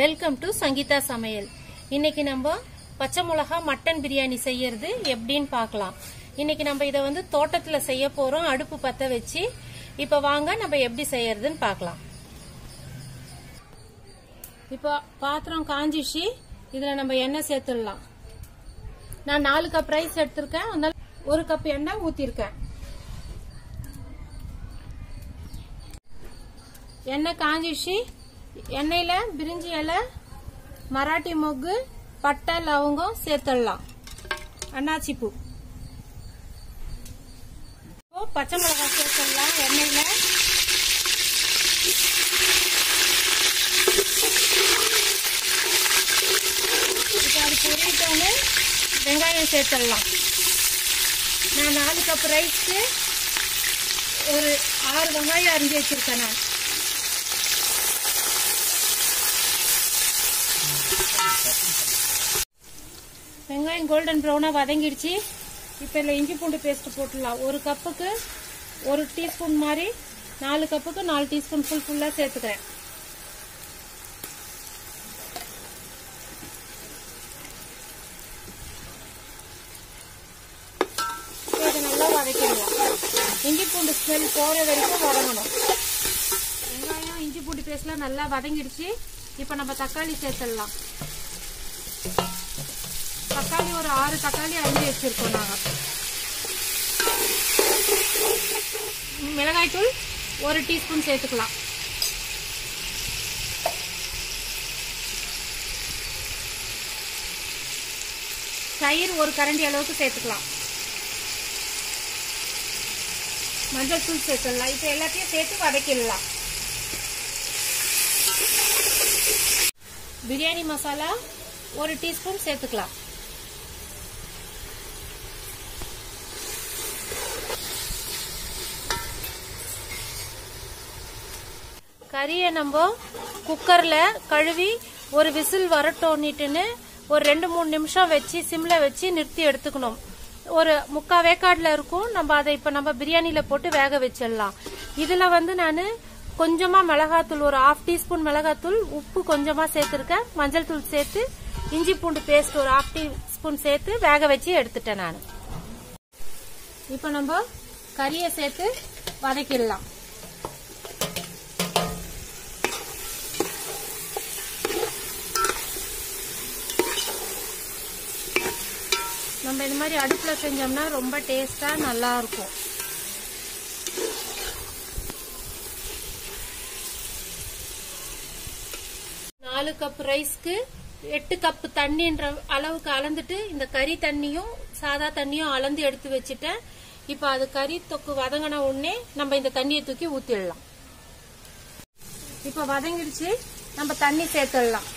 Welcome to Sangeetha சமையல். இன்னைக்கு நம்ம பச்சை மிளகா மட்டன் பிரியாணி செய்யறது எப்படின்னு பார்க்கலாம். இன்னைக்கு நம்ம இதை வந்து தோட்டத்துல செய்ய போறோம். அடுப்பு பத்த வச்சு இப்ப வாங்க நம்ம எப்படி செய்யறதுன்னு பார்க்கலாம். இப்போ பாத்திரம் காஞ்சிச்சு. இதுல நம்ம எண்ணெய் சேர்த்துடலாம். நான் நாலு கப் ரைஸ் எடுத்திருக்கேன். அதனால ஒரு கப் எண்ணெய் ஊத்திருக்கேன். எண்ணெய் காஞ்சிச்சு. எண்ணெயில பிரிஞ்சி இலை மராட்டி மொக்கு பட்டை லவங்கம் சேர்த்துடலாம். அன்னாச்சி பூ. பச்சை மிளகாய் சேர்த்துடலாம் எண்ணெயில. இப்போ அது வெங்காயம் சேர்த்துடலாம். நான் நாலு கப் ரைஸ்க்கு ஒரு ஆறு வெங்காயம் அரிஞ்சு வச்சிருக்கேன் நான். வெங்காயம் கோல்டன் ப்ரௌனாக வதங்கிடுச்சு. இப்போ இதில் இஞ்சி பூண்டு பேஸ்ட் போட்டுடலாம். ஒரு கப்புக்கு ஒரு டீஸ்பூன் மாதிரி நாலு கப்புக்கு நாலு டீஸ்பூன் ஃபுல் ஃபுல்லாக சேர்த்துக்கிறேன். இதை நல்லா வதக்கிடலாம். இஞ்சி பூண்டு ஸ்மெல் போகிற வரைக்கும் வதங்கணும். வெங்காயம் இஞ்சி பூண்டு பேஸ்ட்லாம் நல்லா வதங்கிடுச்சு. இப்போ நம்ம தக்காளி சேர்த்துடலாம். தக்காளி ஒரு ஆறு தக்காளி அள்ளி வச்சிருக்கோம் நாங்கள் மிளகாய் தூள் ஒரு டீஸ்பூன் சேர்த்துக்கலாம். தயிர் ஒரு கரண்டி அளவுக்கு சேர்த்துக்கலாம். மஞ்சள் தூள் சேர்த்துடலாம். இப்போ எல்லாத்தையும் சேர்த்து வதக்கிடலாம். பிரியாணி மசாலா ஒரு டீஸ்பூன் சேர்த்துக்கலாம். கறியை நம்ம குக்கரில் கழுவி ஒரு விசில் வரட்டோன்னுட்டுன்னு ஒரு ரெண்டு மூணு நிமிஷம் வச்சு சிம்ல வச்சு நிறுத்தி எடுத்துக்கணும். ஒரு முக்கா வேக்காடில் இருக்கும். நம்ம அதை இப்போ நம்ம பிரியாணியில் போட்டு வேக வச்சிடலாம். இதில் வந்து நான் கொஞ்சமாக மிளகாத்தூள் ஒரு ஹாஃப் டீஸ்பூன் மிளகாத்தூள் உப்பு கொஞ்சமாக சேர்த்துருக்கேன். மஞ்சள் தூள் சேர்த்து இஞ்சி பூண்டு பேஸ்ட் ஒரு ஹாஃப் டீஸ்பூன் சேர்த்து வேக வச்சு எடுத்துட்டேன் நான். இப்போ நம்ம கறியை சேர்த்து வதக்கிடலாம். இது மாதிரி அடுப்பில் செஞ்சோம்னா ரொம்ப டேஸ்டாக நல்லாயிருக்கும். நாலு கப் ரைஸ்க்கு எட்டு கப் தண்ணின்ற அளவுக்கு அளந்துட்டு இந்த கறி தண்ணியும் சாதா தண்ணியும் அளந்து எடுத்து வச்சுட்டேன். இப்போ அது கறி தொக்கு வதங்கின உடனே நம்ம இந்த தண்ணியை தூக்கி ஊத்திடலாம். இப்போ வதங்கிடுச்சு. நம்ம தண்ணி சேர்த்துடலாம்.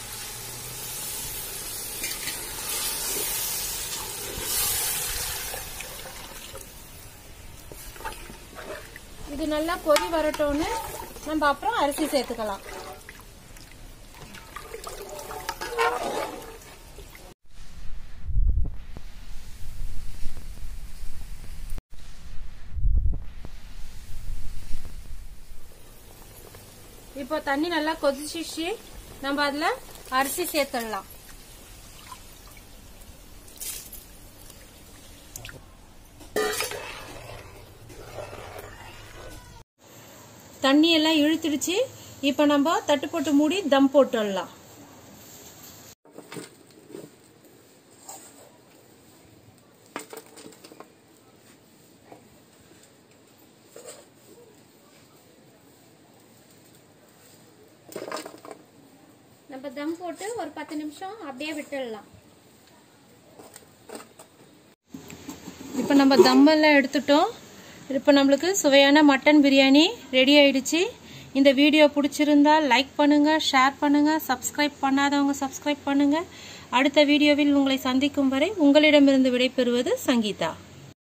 இது நல்லா கொதி வரட்டும்னு நம்ம அப்புறம் அரிசி சேர்த்துக்கலாம். இப்போ தண்ணி நல்லா கொதிச்சிச்சு. நம்ம அதுல அரிசி சேர்த்துடலாம். தண்ணி எல்லாம் இழுத்துடுச்சு. இப்போ நம்ம தட்டு போட்டு மூடி தம் போட்டுடலாம். நம்ம தம் போட்டு ஒரு பத்து நிமிஷம் அப்படியே விட்டுடலாம். இப்போ நம்ம தம்மெல்லாம் எடுத்துட்டோம். இப்போ நம்மளுக்கு சுவையான மட்டன் பிரியாணி ரெடி ஆயிடுச்சு. இந்த வீடியோ பிடிச்சிருந்தா லைக் பண்ணுங்கள் ஷேர் பண்ணுங்கள் சப்ஸ்கிரைப் பண்ணாதவங்க சப்ஸ்கிரைப் பண்ணுங்கள் அடுத்த வீடியோவில் உங்களை சந்திக்கும் வரை உங்களிடமிருந்து விடைபெறுவது சங்கீதா.